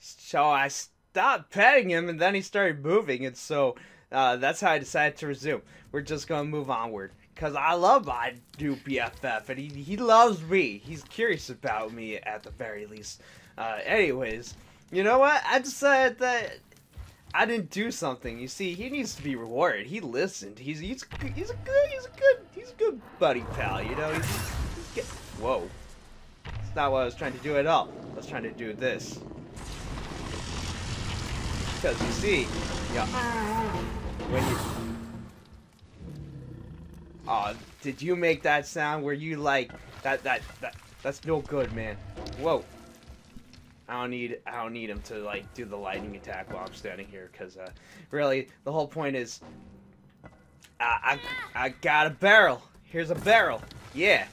So I stopped petting him, and then he started moving, and so uh, that's how I decided to resume. We're just gonna move onward. Cause I love my new BFF, and he, he loves me. He's curious about me at the very least. Uh, anyways, you know what? I decided that I didn't do something. You see, he needs to be rewarded. He listened. He's he's he's a good he's a good he's a good buddy pal. You know. He's, he's get, whoa. That's not what I was trying to do at all. I was trying to do this. Because you see, yeah, when you. Oh, did you make that sound? Where you like that that that? That's no good, man. Whoa. I don't need I don't need him to like do the lightning attack while I'm standing here because uh, really the whole point is I, I I got a barrel. Here's a barrel. Yeah.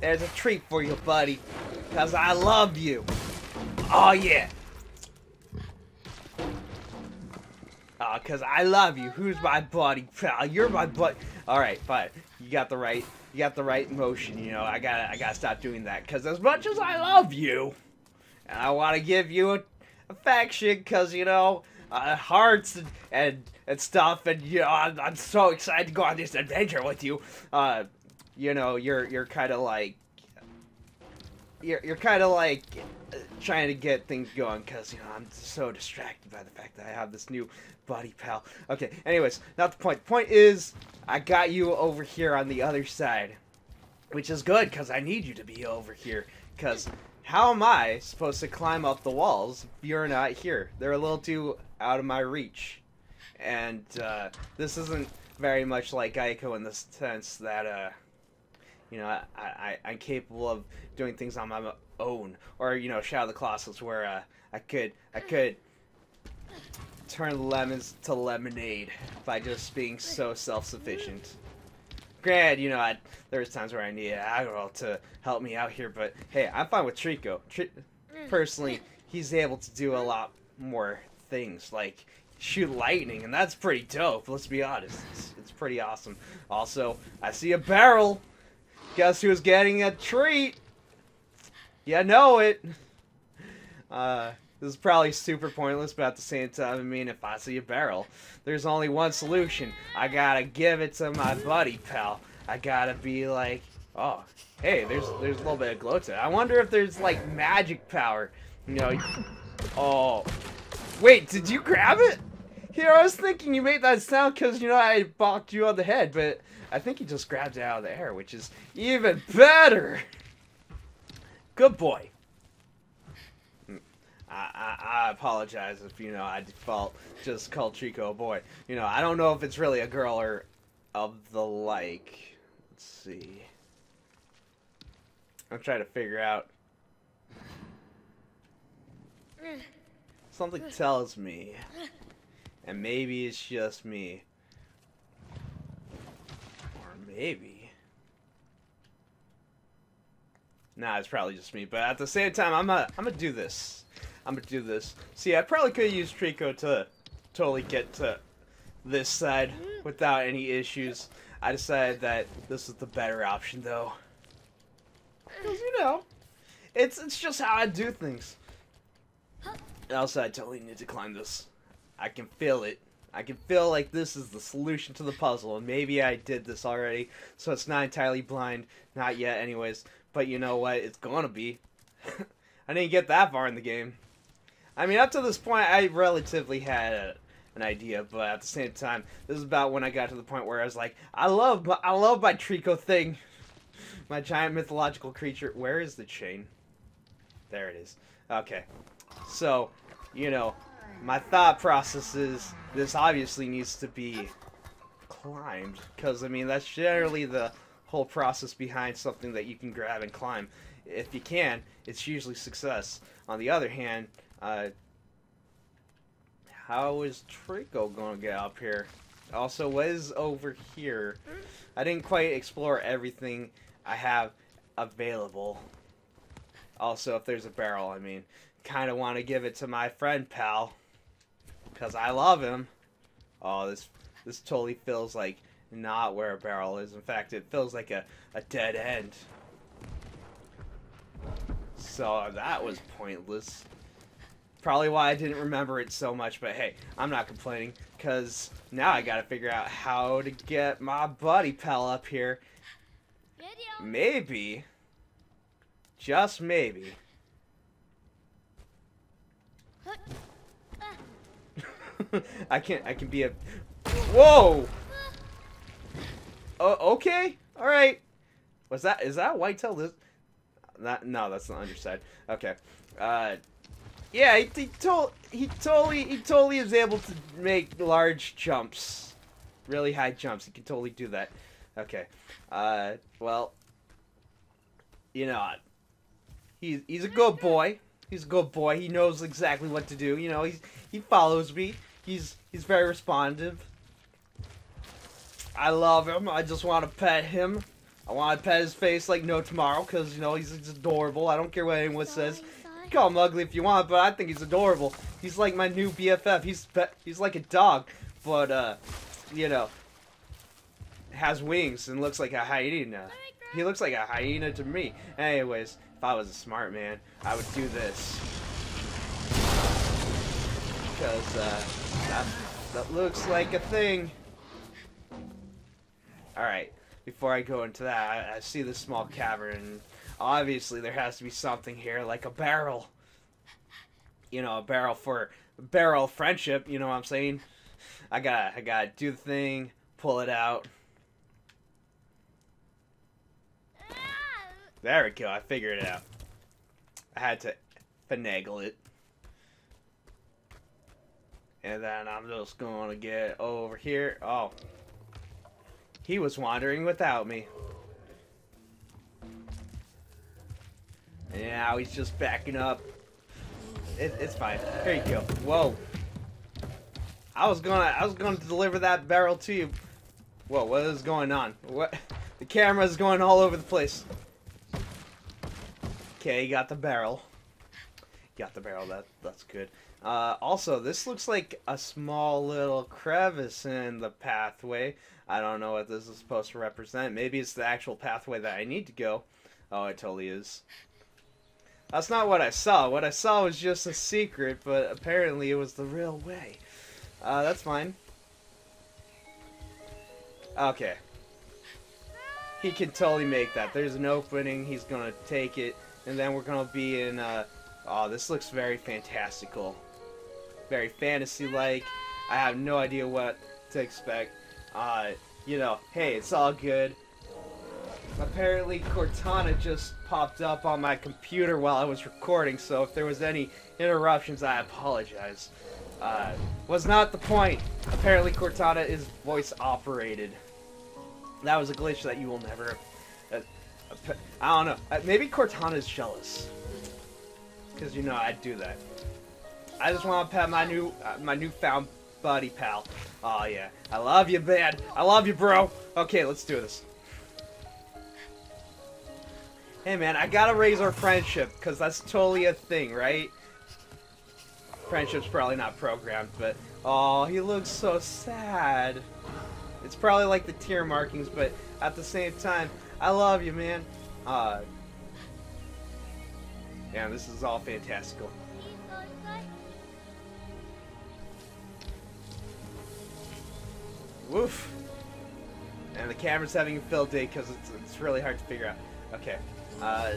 There's a treat for you, buddy. Cause I love you. Oh yeah. Uh, cause I love you. Who's my buddy, pal? You're my buddy. All right, fine. You got the right. You got the right motion. You know, I gotta. I gotta stop doing that. Cause as much as I love you, and I want to give you affection, cause you know, uh, hearts and, and and stuff, and you know, I'm, I'm so excited to go on this adventure with you. Uh, you know, you're you're kind of like. You're, you're kind of like trying to get things going because you know I'm so distracted by the fact that I have this new buddy pal. Okay, anyways, not the point. The point is I got you over here on the other side, which is good because I need you to be over here. Because how am I supposed to climb up the walls if you're not here? They're a little too out of my reach, and uh, this isn't very much like Ico in the sense that uh, you know, I, I, I'm capable of doing things on my own, or you know, Shadow of the Colossus, where uh, I could, I could turn lemons to lemonade by just being so self-sufficient. Granted, you know, I, there's times where I need Agro to help me out here, but hey, I'm fine with Trico. Tri personally, he's able to do a lot more things, like shoot lightning, and that's pretty dope. Let's be honest, it's, it's pretty awesome. Also, I see a barrel. Guess who's getting a treat? You know it. Uh, this is probably super pointless, but at the same time, I mean, if I see a barrel, there's only one solution. I gotta give it to my buddy, pal. I gotta be like, oh, hey, there's there's a little bit of glow to it. I wonder if there's like magic power. You know, oh, wait, did you grab it? Here, I was thinking you made that sound because, you know, I bonked you on the head, but I think he just grabbed it out of the air, which is even better. Good boy. Mm, I, I, I, apologize if, you know, I default just call Trico a boy. You know, I don't know if it's really a girl or of the like. Let's see. I'm trying to figure out. Mm. Something tells me. And maybe it's just me. Or maybe. Nah, it's probably just me. But at the same time, I'm gonna, I'm gonna do this. I'm gonna do this. See, I probably could used Trico to totally get to this side without any issues. I decided that this is the better option, though. Because, you know, it's, it's just how I do things. Also, I totally need to climb this. I can feel it. I can feel like this is the solution to the puzzle, and maybe I did this already, so it's not entirely blind. Not yet, anyways. But you know what? It's gonna be. I didn't get that far in the game. I mean, up to this point, I relatively had a, an idea, but at the same time, this is about when I got to the point where I was like, I love, my, I love my Trico thing, my giant mythological creature. Where is the chain? There it is. Okay, so, you know, my thought process is this obviously needs to be climbed because I mean that's generally the whole process behind something that you can grab and climb. If you can, it's usually success. On the other hand, uh, how is Trico going to get up here? Also, what is over here? I didn't quite explore everything I have available. Also, if there's a barrel, I mean, kind of want to give it to my friend, pal because I love him. Oh, this this totally feels like not where a barrel is. In fact, it feels like a, a dead end. so that was pointless. Probably why I didn't remember it so much, but hey, I'm not complaining, because now I gotta figure out how to get my buddy pal up here. Maybe, just maybe, I can't. I can be a Whoa! Oh, okay. All right. Was that is that whitetail? This that no, that's the underside. Okay. Uh, yeah, he, he he totally he totally is able to make large jumps, really high jumps. He can totally do that. Okay. Uh, well, you know, he's he's a good boy. He's a good boy. He knows exactly what to do. You know, he's he follows me. He's he's very responsive. I love him. I just want to pet him. I want to pet his face like no tomorrow because, you know, he's, he's, adorable. I don't care what anyone says. You call him ugly if you want, but I think he's adorable. He's like my new BFF. He's he's like a dog, but, uh, you know, has wings and looks like a hyena. He looks like a hyena to me. Anyways, if I was a smart man, I would do this. Because, uh, that, looks like a thing. Alright, before I go into that, I, I see this small cavern. Obviously, there has to be something here, like a barrel. You know, a barrel for barrel friendship. You know what I'm saying? I got, I got to do the thing, pull it out. There we go. I figured it out. I had to finagle it. And then I'm just going to get over here. Oh, he was wandering without me. And now he's just backing up. It, it's fine. Here you go. Whoa. I was gonna I was gonna deliver that barrel to you. Whoa, what is going on? What the camera's going all over the place. Okay, got the barrel. Got the barrel, that that's good. Uh, also, this looks like a small little crevice in the pathway. I don't know what this is supposed to represent. Maybe it's the actual pathway that I need to go. Oh, it totally is. That's not what I saw. What I saw was just a secret, but apparently it was the real way. Uh, that's fine. Okay. He can totally make that. There's an opening. He's going to take it. And then we're going to be in... Uh, oh, this looks very fantastical very fantasy-like. I have no idea what to expect. Uh, you know, hey, it's all good. Apparently, Cortana just popped up on my computer while I was recording, so if there was any interruptions, I apologize. Uh, was not the point. Apparently, Cortana is voice operated. That was a glitch that you will never. Uh, I don't know. Uh, maybe Cortana is jealous. Because, you know, I'd do that. I just want to pet my new, uh, my newfound buddy pal. Oh yeah, I love you, man. I love you, bro. Okay, let's do this. Hey man, I gotta raise our friendship, because that's totally a thing, right? Friendship's probably not programmed, but... Oh, he looks so sad. It's probably like the tear markings, but at the same time, I love you, man. Uh... Yeah, this is all fantastical. Woof. And the camera's having a field day because it's, it's really hard to figure out. Okay. Uh,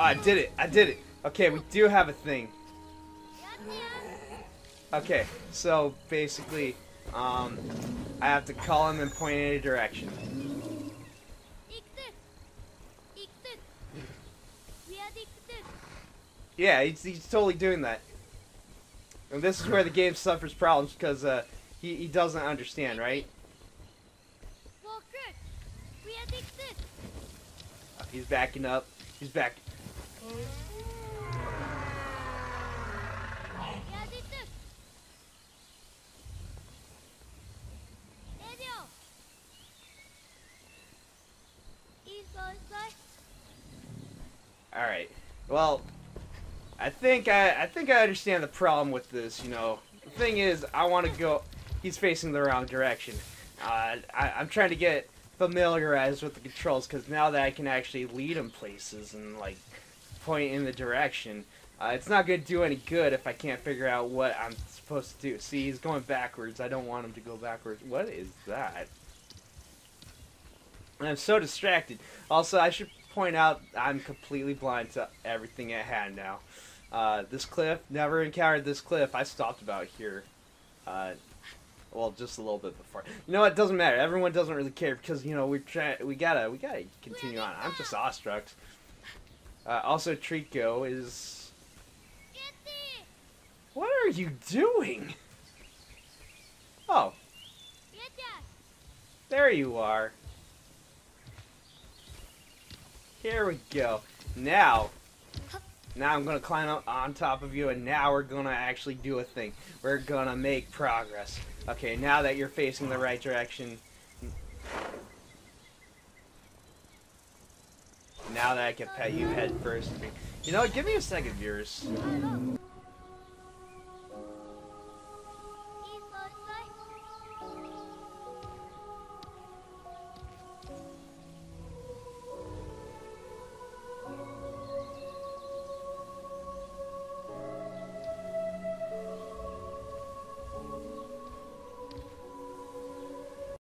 Oh, I did it. I did it. Okay, we do have a thing. Okay, so basically, um, I have to call him and point in a direction. Yeah, he's, he's totally doing that. And this is where the game suffers problems because uh, he, he doesn't understand, right? He's backing up. He's back. Alright. Well, I think I, I think I understand the problem with this. You know, the thing is, I want to go. He's facing the wrong direction. Uh, I, I'm trying to get familiarized with the controls because now that I can actually lead him places and like point in the direction, uh, it's not going to do any good if I can't figure out what I'm supposed to do. See, he's going backwards. I don't want him to go backwards. What is that? I'm so distracted. Also, I should point out I'm completely blind to everything at hand now. Uh, this cliff, never encountered this cliff. I stopped about here. Uh, well, just a little bit before. You know, what? doesn't matter. Everyone doesn't really care because you know we're trying. We gotta, we gotta continue on. I'm just awestruck. Uh, also, Trico is. What are you doing? Oh, there you are. Here we go. Now, now I'm gonna climb up on top of you, and now we're gonna actually do a thing. We're gonna make progress. Okay, now that you're facing the right direction. Now that I can pet you head first. You know? Give me a second, viewers.